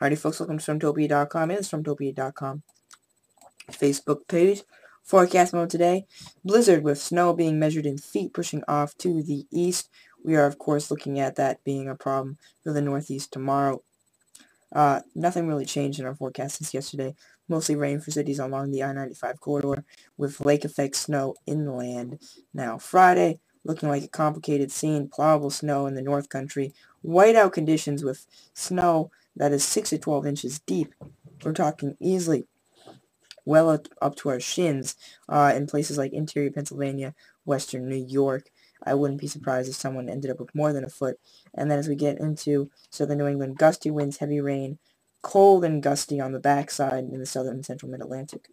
Alrighty folks, welcome to Stormtopia.com and Stormtopia.com Facebook page. Forecast mode today. Blizzard with snow being measured in feet pushing off to the east. We are of course looking at that being a problem for the northeast tomorrow. Uh, nothing really changed in our forecast since yesterday. Mostly rain for cities along the I-95 corridor with lake effect snow inland. Now Friday, looking like a complicated scene. Plowable snow in the north country. Whiteout conditions with snow that is 6 to 12 inches deep. We're talking easily well up, up to our shins uh, in places like interior Pennsylvania, western New York. I wouldn't be surprised if someone ended up with more than a foot. And then as we get into southern New England, gusty winds, heavy rain, cold and gusty on the backside in the southern and central mid-Atlantic.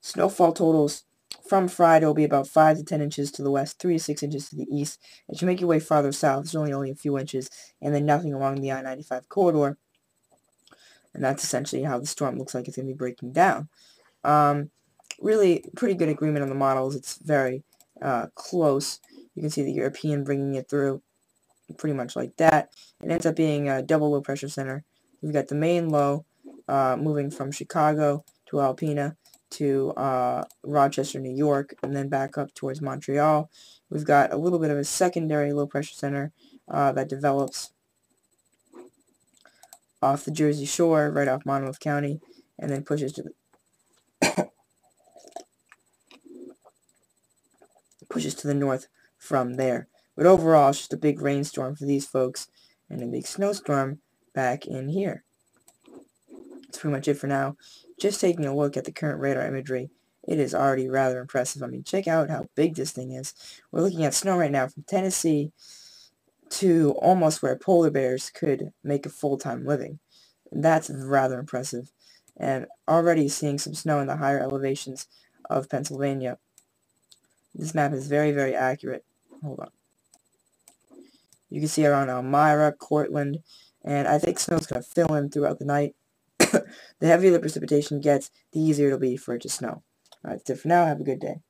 Snowfall totals from Friday it will be about 5 to 10 inches to the west, 3 to 6 inches to the east. As you make your way farther south, It's only only a few inches, and then nothing along the I-95 corridor. And that's essentially how the storm looks like it's going to be breaking down. Um, really pretty good agreement on the models. It's very uh, close. You can see the European bringing it through pretty much like that. It ends up being a double low pressure center. We've got the main low uh, moving from Chicago to Alpena to uh, Rochester, New York, and then back up towards Montreal. We've got a little bit of a secondary low-pressure center uh, that develops off the Jersey Shore, right off Monmouth County, and then pushes to the pushes to the north from there. But overall, it's just a big rainstorm for these folks, and a big snowstorm back in here. Pretty much it for now. Just taking a look at the current radar imagery, it is already rather impressive. I mean, check out how big this thing is. We're looking at snow right now from Tennessee to almost where polar bears could make a full-time living. That's rather impressive. And already seeing some snow in the higher elevations of Pennsylvania. This map is very, very accurate. Hold on. You can see around Elmira, Cortland, and I think snow's going to fill in throughout the night. The heavier the precipitation gets, the easier it'll be for it to snow. Alright, that's it for now. Have a good day.